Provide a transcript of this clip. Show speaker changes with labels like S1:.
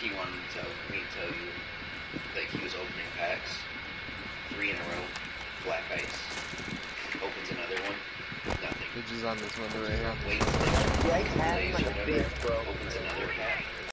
S1: T wanted to tell me to tell you that he was opening packs, three in a row, black ice. Opens another one, nothing.
S2: Which is on this one right here.
S1: Waits like
S3: Yeah, like a bitch, bro.